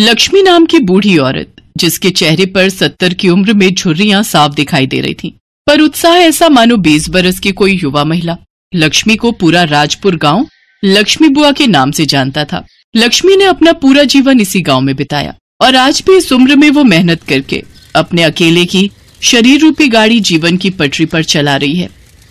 लक्ष्मी नाम की बूढ़ी औरत जिसके चेहरे पर सत्तर की उम्र में झुर्रियाँ साफ़ दिखाई दे रही थीं, पर उत्साह ऐसा मानो बीस बरस की कोई युवा महिला। लक्ष्मी को पूरा राजपुर गाँव लक्ष्मी बुआ के नाम से जानता था। लक्ष्मी ने अपना पूरा जीवन इसी गाँव में बिताया और आज भी इस उम्र में वो मेहनत करके अपने अकेले की शरीर रूपी गाड़ी जीवन की पटरी पर चला रही है।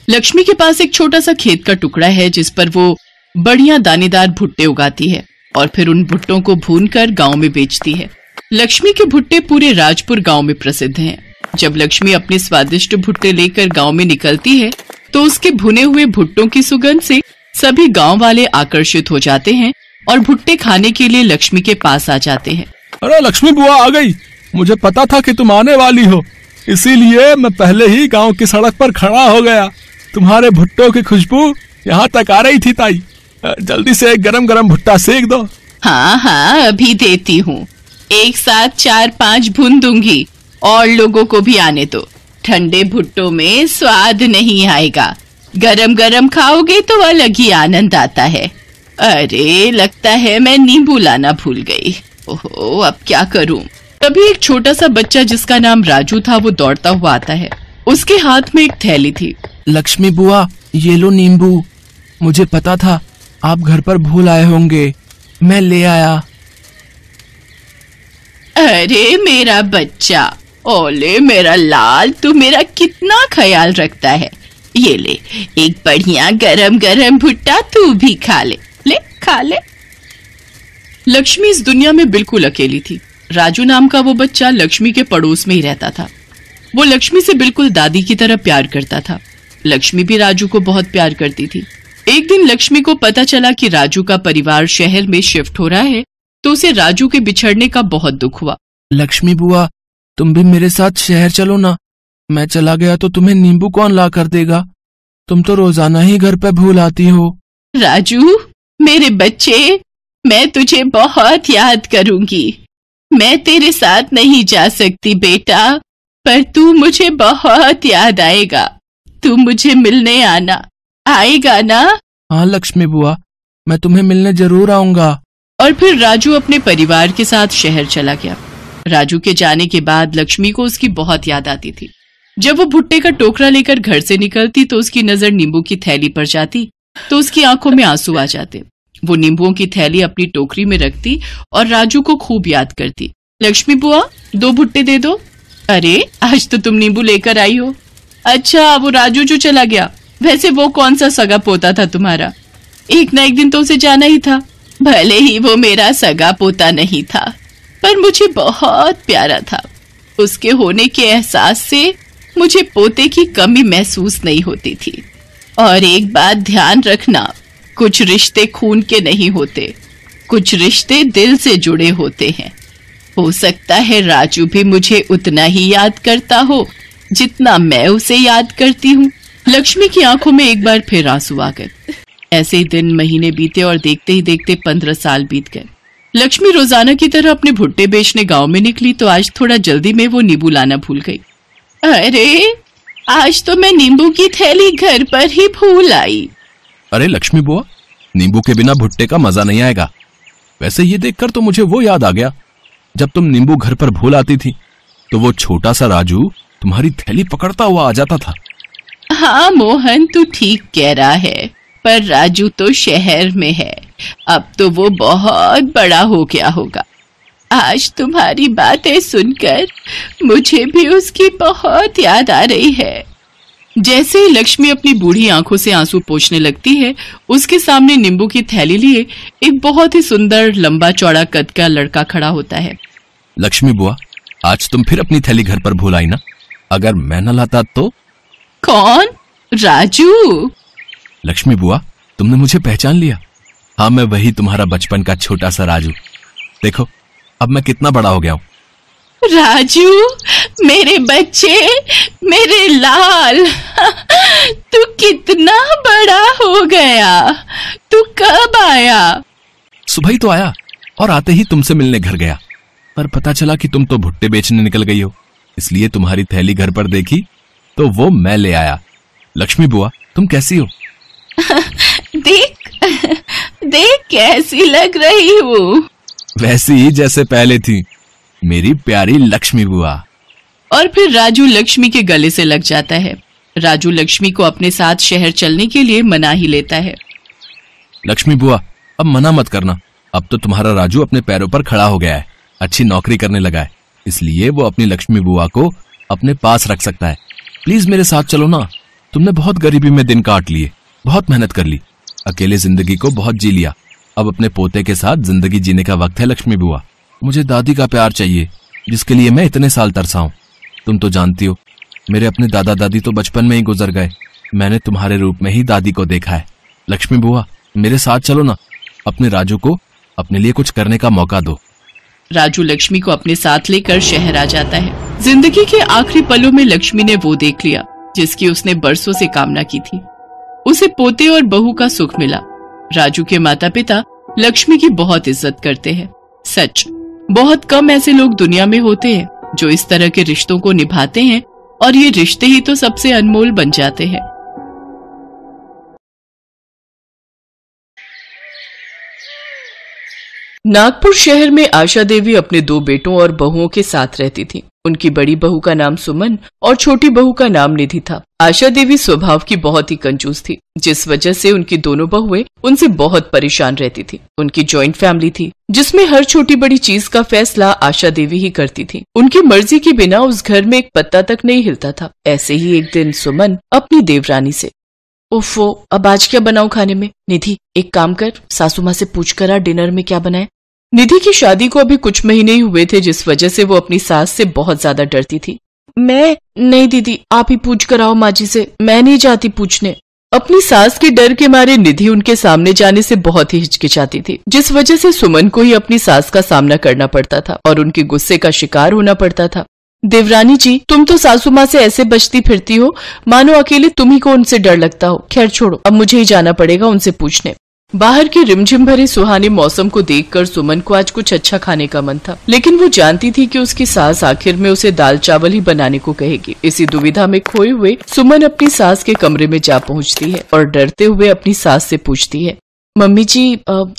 लक्ष्मी के पास एक छोटा सा खेत का टुकड़ा है जिस पर वो बढ़िया दानेदार भुट्टे उगाती है। और फिर उन भुट्टों को भून कर गाँव में बेचती है। लक्ष्मी के भुट्टे पूरे राजपुर गाँव में प्रसिद्ध हैं। जब लक्ष्मी अपने स्वादिष्ट भुट्टे लेकर गाँव में निकलती है तो उसके भुने हुए भुट्टों की सुगंध से सभी गाँव वाले आकर्षित हो जाते हैं और भुट्टे खाने के लिए लक्ष्मी के पास आ जाते हैं। अरे लक्ष्मी बुआ आ गई। मुझे पता था कि तुम आने वाली हो। इसीलिए मैं पहले ही गाँव की सड़क पर खड़ा हो गया। तुम्हारे भुट्टो की खुशबू यहाँ तक आ रही थी, ताई। जल्दी से गरम गरम भुट्टा सेक दो। हाँ हाँ अभी देती हूँ। एक साथ चार पाँच भून दूँगी और लोगों को भी आने दो। ठंडे भुट्टो में स्वाद नहीं आएगा। गरम गरम खाओगे तो अलग ही आनंद आता है। अरे लगता है मैं नींबू लाना भूल गई। ओहो अब क्या करूँ? तभी एक छोटा सा बच्चा जिसका नाम राजू था वो दौड़ता हुआ आता है। उसके हाथ में एक थैली थी। लक्ष्मी बुआ ये लो नींबू। मुझे पता था आप घर पर भूल आए होंगे। मैं ले आया। अरे मेरा बच्चा, ओले मेरा लाल, तू मेरा कितना ख्याल रखता है। ये ले, एक बढ़िया गरम गरम भुट्टा तू भी खा ले। ले, खा ले। लक्ष्मी इस दुनिया में बिल्कुल अकेली थी। राजू नाम का वो बच्चा लक्ष्मी के पड़ोस में ही रहता था। वो लक्ष्मी से बिल्कुल दादी की तरह प्यार करता था। लक्ष्मी भी राजू को बहुत प्यार करती थी। एक दिन लक्ष्मी को पता चला कि राजू का परिवार शहर में शिफ्ट हो रहा है तो उसे राजू के बिछड़ने का बहुत दुख हुआ। लक्ष्मी बुआ तुम भी मेरे साथ शहर चलो ना। मैं चला गया तो तुम्हें नींबू कौन ला कर देगा? तुम तो रोज़ाना ही घर पे भूल आती हो। राजू मेरे बच्चे मैं तुझे बहुत याद करूँगी। मैं तेरे साथ नहीं जा सकती बेटा पर तू मुझे बहुत याद आएगा। तू मुझे मिलने आना। आएगा ना? हाँ लक्ष्मी बुआ मैं तुम्हें मिलने ज़रूर आऊँगा। और फिर राजू अपने परिवार के साथ शहर चला गया। राजू के जाने के बाद लक्ष्मी को उसकी बहुत याद आती थी। जब वो भुट्टे का टोकरा लेकर घर से निकलती तो उसकी नज़र नींबू की थैली पर जाती तो उसकी आँखों में आँसू आ जाते। वो नींबुओं की थैली अपनी टोकरी में रखती और राजू को खूब याद करती। लक्ष्मी बुआ दो भुट्टे दे दो। अरे आज तो तुम नींबू लेकर आई हो। अच्छा वो राजू जो चला गया। वैसे वो कौन सा सगा पोता था तुम्हारा? एक ना एक दिन तो उसे जाना ही था। भले ही वो मेरा सगा पोता नहीं था, पर मुझे बहुत प्यारा था। उसके होने के एहसास से मुझे पोते की कमी महसूस नहीं होती थी। और एक बात ध्यान रखना, कुछ रिश्ते खून के नहीं होते, कुछ रिश्ते दिल से जुड़े होते हैं। हो सकता है राजू भी मुझे उतना ही याद करता हो जितना मैं उसे याद करती हूँ। लक्ष्मी की आँखों में एक बार फिर आँसू आ गए। ऐसे ही दिन महीने बीते और देखते ही देखते पंद्रह साल बीत गए। लक्ष्मी रोज़ाना की तरह अपने भुट्टे बेचने गाँव में निकली तो आज थोड़ा जल्दी में वो नींबू लाना भूल गई। अरे, आज तो मैं नींबू की थैली घर पर ही भूल आई। अरे लक्ष्मी बुआ, नींबू के बिना भुट्टे का मज़ा नहीं आएगा। वैसे ये देखकर तो मुझे वो याद आ गया, जब तुम नींबू घर पर भूल आती थी तो वो छोटा सा राजू तुम्हारी थैली पकड़ता हुआ आ जाता था। हाँ मोहन, तू ठीक कह रहा है, पर राजू तो शहर में है। अब तो वो बहुत बड़ा हो गया होगा। आज तुम्हारी बातें सुनकर मुझे भी उसकी बहुत याद आ रही है। जैसे ही लक्ष्मी अपनी बूढ़ी आँखों से आँसू पोछने लगती है, उसके सामने नींबू की थैली लिए एक बहुत ही सुंदर लंबा चौड़ा कद का लड़का खड़ा होता है। लक्ष्मी बुआ, आज तुम फिर अपनी थैली घर पर भूल आई ना। अगर मैं न लाता तो कौन? राजू। लक्ष्मी बुआ तुमने मुझे पहचान लिया। हाँ मैं वही तुम्हारा बचपन का छोटा सा राजू। देखो अब मैं कितना बड़ा हो गया हूँ। राजू मेरे बच्चे मेरे लाल। तू कितना बड़ा हो गया। तू कब आया? सुबह ही तो आया और आते ही तुमसे मिलने घर गया। पर पता चला कि तुम तो भुट्टे बेचने निकल गई हो। इसलिए तुम्हारी थैली घर पर देखी तो वो मैं ले आया। लक्ष्मी बुआ तुम कैसी हो? देख देख कैसी लग रही हूँ। वैसी ही जैसे पहले थी। मेरी प्यारी लक्ष्मी बुआ। और फिर राजू लक्ष्मी के गले से लग जाता है। राजू लक्ष्मी को अपने साथ शहर चलने के लिए मना ही लेता है। लक्ष्मी बुआ अब मना मत करना। अब तो तुम्हारा राजू अपने पैरों पर खड़ा हो गया है। अच्छी नौकरी करने लगा है। इसलिए वो अपनी लक्ष्मी बुआ को अपने पास रख सकता है। प्लीज़ मेरे साथ चलो ना। तुमने बहुत गरीबी में दिन काट लिए, बहुत मेहनत कर ली। अकेले ज़िंदगी को बहुत जी लिया। अब अपने पोते के साथ ज़िंदगी जीने का वक्त है, लक्ष्मी बुआ। मुझे दादी का प्यार चाहिए, जिसके लिए मैं इतने साल तरसा हूँ। तुम तो जानती हो, मेरे अपने दादा दादी तो बचपन में ही गुजर गए। मैंने तुम्हारे रूप में ही दादी को देखा है। लक्ष्मी बुआ, मेरे साथ चलो ना। अपने राजू को अपने लिए कुछ करने का मौका दो। राजू लक्ष्मी को अपने साथ लेकर शहर आ जाता है। ज़िंदगी के आखिरी पलों में लक्ष्मी ने वो देख लिया, जिसकी उसने बरसों से कामना की थी। उसे पोते और बहू का सुख मिला। राजू के माता पिता लक्ष्मी की बहुत इज़्ज़त करते हैं। सच, बहुत कम ऐसे लोग दुनिया में होते हैं, जो इस तरह के रिश्तों को निभाते हैं और ये रिश्ते ही तो सबसे अनमोल बन जाते हैं। नागपुर शहर में आशा देवी अपने दो बेटों और बहुओं के साथ रहती थी। उनकी बड़ी बहू का नाम सुमन और छोटी बहू का नाम निधि था। आशा देवी स्वभाव की बहुत ही कंजूस थी, जिस वजह से उनकी दोनों बहुएँ उनसे बहुत परेशान रहती थी। उनकी जॉइंट फैमिली थी, जिसमें हर छोटी बड़ी चीज़ का फैसला आशा देवी ही करती थी। उनकी मर्ज़ी के बिना उस घर में एक पत्ता तक नहीं हिलता था। ऐसे ही एक दिन सुमन अपनी देवरानी से उफो अब आज क्या बनाऊ खाने में? निधि, एक काम कर, सासू माँ से पूछ कर आ, डिनर में क्या बनाए? निधि की शादी को अभी कुछ महीने ही हुए थे, जिस वजह से वो अपनी सास से बहुत ज़्यादा डरती थी। मैं, नहीं दीदी, आप ही पूछ कर आओ माँ जी से, मैं नहीं जाती पूछने। अपनी सास के डर के मारे निधि उनके सामने जाने से बहुत ही हिचकिचाती थी, जिस वजह से सुमन को ही अपनी सास का सामना करना पड़ता था, और उनके गुस्से का शिकार होना पड़ता था। देवरानी जी, तुम तो सासू माँ से ऐसे बचती फिरती हो। मानो अकेले तुम ही को उनसे डर लगता हो। खैर छोड़ो, अब मुझे ही जाना पड़ेगा उनसे पूछने। बाहर के रिमझिम भरे सुहाने मौसम को देखकर सुमन को आज कुछ अच्छा खाने का मन था। लेकिन वो जानती थी कि उसकी सास आखिर में उसे दाल चावल ही बनाने को कहेगी। इसी दुविधा में खोए हुए सुमन अपनी सास के कमरे में जा पहुँचती है और डरते हुए अपनी सास से पूछती है, मम्मी जी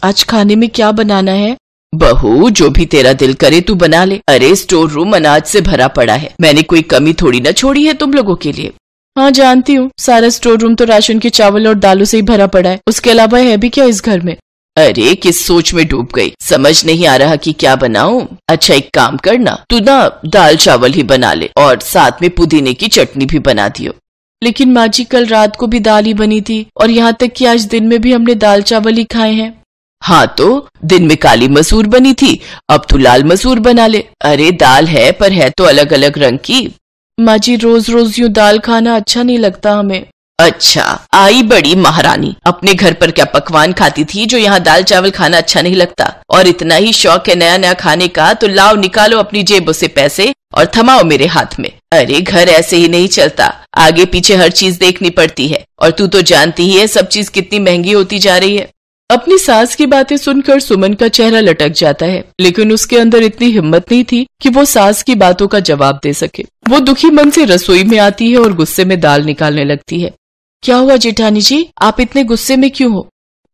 आज खाने में क्या बनाना है? बहू जो भी तेरा दिल करे तू बना ले। अरे स्टोर रूम अनाज से भरा पड़ा है। मैंने कोई कमी थोड़ी न छोड़ी है तुम लोगों के लिए। हाँ जानती हूँ। सारा स्टोर रूम तो राशन के चावल और दालों से ही भरा पड़ा है। उसके अलावा है भी क्या इस घर में? अरे किस सोच में डूब गई? समझ नहीं आ रहा कि क्या बनाऊँ। अच्छा एक काम करना। तू ना दाल चावल ही बना ले और साथ में पुदीने की चटनी भी बना दियो। लेकिन माँ जी कल रात को भी दाल ही बनी थी और यहाँ तक कि आज दिन में भी हमने दाल चावल ही खाए हैं। हाँ तो दिन में काली मसूर बनी थी, अब तू लाल मसूर बना ले। अरे, दाल है, पर है तो अलग अलग रंग की। माँ जी रोज रोज यूँ दाल खाना अच्छा नहीं लगता हमें। अच्छा आई बड़ी महारानी। अपने घर पर क्या पकवान खाती थी जो यहाँ दाल चावल खाना अच्छा नहीं लगता? और इतना ही शौक है नया नया खाने का तो लाओ, निकालो अपनी जेब से पैसे और थमाओ मेरे हाथ में। अरे, घर ऐसे ही नहीं चलता। आगे पीछे हर चीज़ देखनी पड़ती है। और तू तो जानती ही है, सब चीज़ कितनी महँगी होती जा रही है। अपनी सास की बातें सुनकर सुमन का चेहरा लटक जाता है, लेकिन उसके अंदर इतनी हिम्मत नहीं थी कि वो सास की बातों का जवाब दे सके। वो दुखी मन से रसोई में आती है और गुस्से में दाल निकालने लगती है। क्या हुआ जेठानी जी? आप इतने गुस्से में क्यों हो?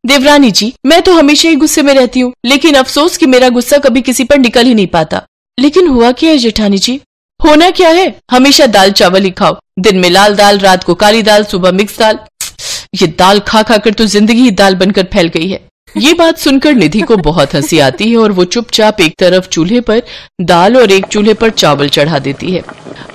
देवरानी जी, मैं तो हमेशा ही गुस्से में रहती हूँ, लेकिन अफसोस कि मेरा गुस्सा कभी किसी पर निकल ही नहीं पाता। लेकिन हुआ क्या है जेठानी जी? होना क्या है? हमेशा दाल चावल ही खाओ। दिन में लाल दाल, रात को काली दाल, सुबह मिक्स दाल। ये दाल खा खा कर तो ज़िंदगी ही दाल बनकर फैल गई है। ये बात सुनकर निधि को बहुत हँसी आती है और वो चुपचाप एक तरफ़ चूल्हे पर दाल और एक चूल्हे पर चावल चढ़ा देती है।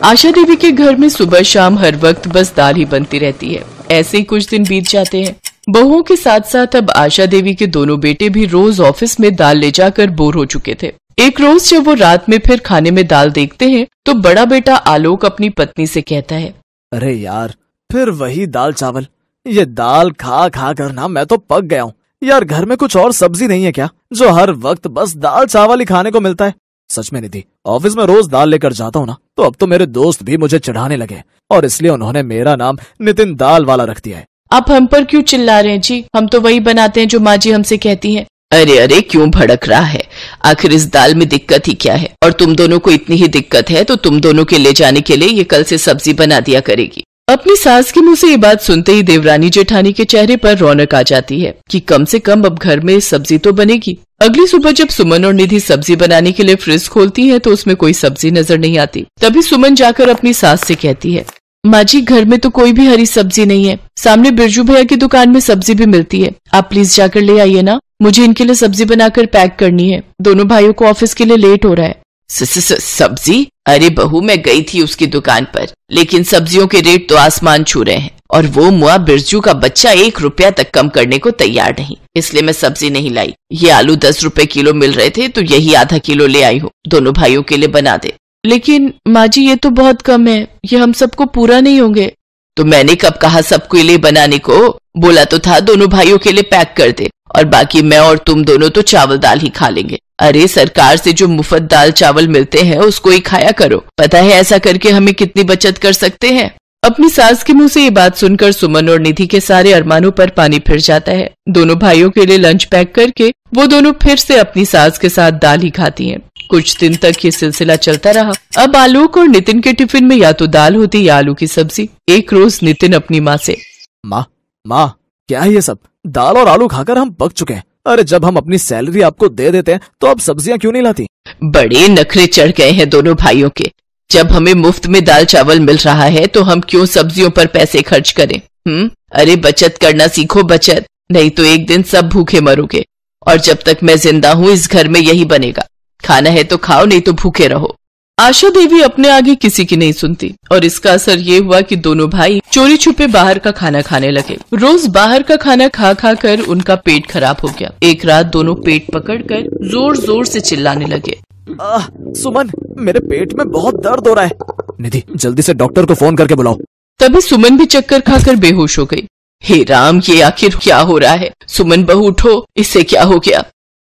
आशा देवी के घर में सुबह शाम हर वक्त बस दाल ही बनती रहती है। ऐसे ही कुछ दिन बीत जाते हैं। बहुओं के साथ साथ अब आशा देवी के दोनों बेटे भी रोज ऑफ़िस में दाल ले जाकर बोर हो चुके थे। एक रोज जब वो रात में फिर खाने में दाल देखते हैं तो बड़ा बेटा आलोक अपनी पत्नी से कहता है, अरे यार, फिर वही दाल चावल। ये दाल खा खा कर ना मैं तो पक गया हूँ। यार घर में कुछ और सब्ज़ी नहीं है क्या जो हर वक्त बस दाल चावल ही खाने को मिलता है? सच में निधि ऑफ़िस में रोज दाल लेकर जाता हूँ ना तो अब तो मेरे दोस्त भी मुझे चढ़ाने लगे और इसलिए उन्होंने मेरा नाम नितिन दाल वाला रख दिया है। आप हम पर क्यों चिल्ला रहे हैं जी? हम तो वही बनाते हैं जो माँ जी हमसे कहती हैं। अरे अरे क्यों भड़क रहा है? आखिर इस दाल में दिक्कत ही क्या है? और तुम दोनों को इतनी ही दिक्कत है तो तुम दोनों के ले जाने के लिए ये कल से सब्ज़ी बना दिया करेगी। अपनी सास के मुँह से ये बात सुनते ही देवरानी जेठानी के चेहरे पर रौनक आ जाती है कि कम से कम अब घर में सब्ज़ी तो बनेगी। अगली सुबह जब सुमन और निधि सब्ज़ी बनाने के लिए फ्रिज खोलती है तो उसमें कोई सब्ज़ी नज़र नहीं आती। तभी सुमन जाकर अपनी सास से कहती है, माँ जी, घर में तो कोई भी हरी सब्ज़ी नहीं है। सामने बिरजू भैया की दुकान में सब्ज़ी भी मिलती है। आप प्लीज़ जाकर ले आइए ना। मुझे इनके लिए सब्ज़ी बनाकर पैक करनी है। दोनों भाइयों को ऑफ़िस के लिए लेट हो रहा है। सब्ज़ी? अरे बहू, मैं गई थी उसकी दुकान पर। लेकिन सब्जियों के रेट तो आसमान छू रहे हैं। और वो मुआ बिरजू का बच्चा एक रुपया तक कम करने को तैयार नहीं। इसलिए मैं सब्ज़ी नहीं लाई। ये आलू दस रुपए किलो मिल रहे थे तो यही आधा किलो ले आई हूँ। दोनों भाइयों के लिए बना दे। लेकिन माँ जी ये तो बहुत कम है। ये हम सबको पूरा नहीं होंगे। तो मैंने कब कहा सबके लिए बनाने को? बोला तो था, दोनों भाइयों के लिए पैक कर दे। और बाकी मैं और तुम दोनों तो चावल दाल ही खा लेंगे। अरे, सरकार से जो मुफ़्त दाल चावल मिलते हैं, उसको ही खाया करो। पता है ऐसा करके हमें कितनी बचत कर सकते हैं? अपनी सास के मुँह से ये बात सुनकर सुमन और निधि के सारे अरमानों पर पानी फिर जाता है। दोनों भाइयों के लिए लंच पैक करके, वो दोनों फिर से अपनी सास के साथ दाल ही खाती हैं। कुछ दिन तक ये सिलसिला चलता रहा। अब आलोक और नितिन के टिफ़िन में या तो दाल होती, या आलू की सब्ज़ी। एक रोज नितिन अपनी माँ से, माँ माँ, क्या है ये सब? दाल और आलू खाकर हम पक चुके हैं। अरे जब हम अपनी सैलरी आपको दे देते हैं तो आप सब्ज़ियाँ क्यों नहीं लाती? बड़े नखरे चढ़ गए हैं दोनों भाइयों के। जब हमें मुफ़्त में दाल चावल मिल रहा है तो हम क्यों सब्जियों पर पैसे खर्च करें? हम्म? अरे बचत करना सीखो बचत, नहीं तो एक दिन सब भूखे मरोगे। और जब तक मैं ज़िंदा हूँ, इस घर में यही बनेगा। खाना है तो खाओ, नहीं तो भूखे रहो। आशा देवी अपने आगे किसी की नहीं सुनती और इसका असर ये हुआ कि दोनों भाई चोरी छुपे बाहर का खाना खाने लगे। रोज बाहर का खाना खा खा कर उनका पेट खराब हो गया। एक रात दोनों पेट पकड़कर ज़ोर ज़ोर से चिल्लाने लगे। आ, सुमन मेरे पेट में बहुत दर्द हो रहा है। निधि जल्दी से डॉक्टर को फ़ोन करके बुलाओ। तभी सुमन भी चक्कर खाकर बेहोश हो गई। हे राम ये आखिर क्या हो रहा है? सुमन बहू उठो इससे क्या हो गया?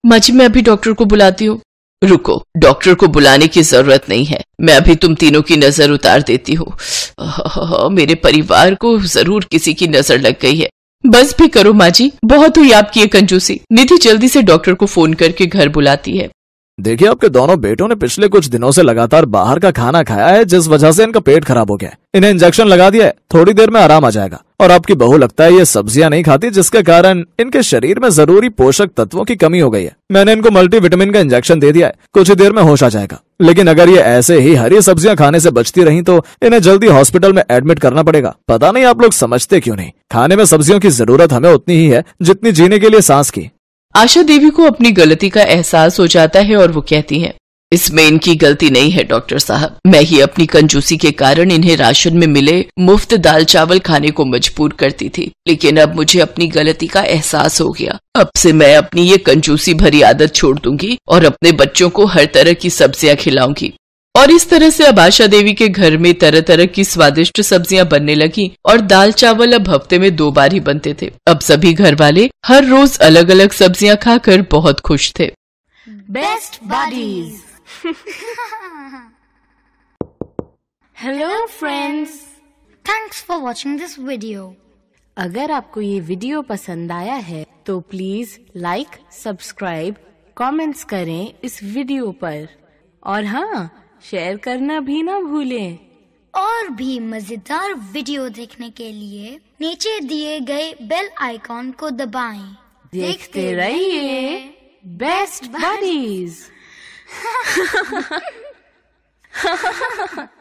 माँ जी मैं अभी डॉक्टर को बुलाती हूँ। रुको डॉक्टर को बुलाने की ज़रूरत नहीं है। मैं अभी तुम तीनों की नज़र उतार देती हूँ। मेरे परिवार को ज़रूर किसी की नज़र लग गई है। बस भी करो माँ जी, बहुत हुई आपकी ये कंजूसी। निधि जल्दी से डॉक्टर को फ़ोन करके घर बुलाती है। देखिए, आपके दोनों बेटों ने पिछले कुछ दिनों से लगातार बाहर का खाना खाया है, जिस वजह से इनका पेट खराब हो गया इन्हें इंजेक्शन लगा दिया है, थोड़ी देर में आराम आ जाएगा। और आपकी बहू लगता है ये सब्ज़ियाँ नहीं खाती, जिसके कारण इनके शरीर में ज़रूरी पोषक तत्वों की कमी हो गई है। मैंने इनको मल्टीविटामिन का इंजेक्शन दे दिया है, कुछ ही देर में होश आ जाएगा। लेकिन अगर ये ऐसे ही हरी सब्ज़ियाँ खाने से बचती रही तो इन्हें जल्दी हॉस्पिटल में एडमिट करना पड़ेगा। पता नहीं आप लोग समझते क्यों नहीं? खाने में सब्जियों की ज़रूरत हमें उतनी ही है, जितनी जीने के लिए सांस की। आशा देवी को अपनी गलती का एहसास हो जाता है और वो कहती है, इसमें इनकी गलती नहीं है, डॉक्टर साहब। मैं ही अपनी कंजूसी के कारण इन्हें राशन में मिले मुफ़्त दाल चावल खाने को मजबूर करती थी, लेकिन अब मुझे अपनी गलती का एहसास हो गया। अब से मैं अपनी ये कंजूसी भरी आदत छोड़ दूँगी और अपने बच्चों को हर तरह की सब्ज़ियाँ खिलाऊँगी। और इस तरह से अब आशा देवी के घर में तरह तरह की स्वादिष्ट सब्ज़ियाँ बनने लगी और दाल चावल अब हफ़्ते में दो बार ही बनते थे। अब सभी घर वाले हर रोज अलग अलग सब्ज़ियाँ खाकर बहुत खुश थे। Best buddies hello friends. Thanks for watching this video अगर आपको ये वीडियो पसंद आया है तो प्लीज़ लाइक सब्सक्राइब कमेंट्स करें इस वीडियो पर। और हाँ शेयर करना भी ना भूलें। और भी मज़ेदार वीडियो देखने के लिए नीचे दिए गए बेल आइकॉन को दबाएँ। देखते रहिए बेस्ट बडीज।